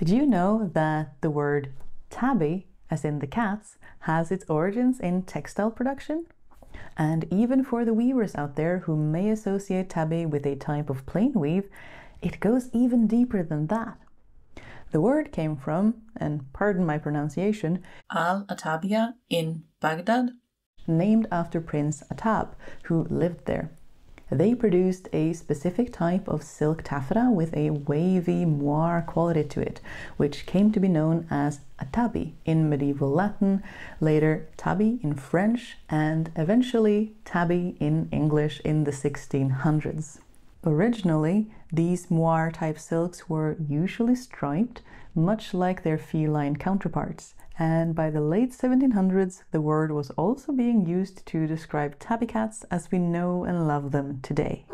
Did you know that the word tabby, as in the cats, has its origins in textile production? And even for the weavers out there who may associate tabby with a type of plain weave, it goes even deeper than that. The word came from, and pardon my pronunciation, Al Atabia in Baghdad, named after Prince Atab, who lived there. They produced a specific type of silk taffeta with a wavy moire quality to it, which came to be known as atabi in medieval Latin, later tabi in French, and eventually tabby in English in the 1600s. Originally, these moire type silks were usually striped, much like their feline counterparts, and by the late 1700s, the word was also being used to describe tabby cats as we know and love them today.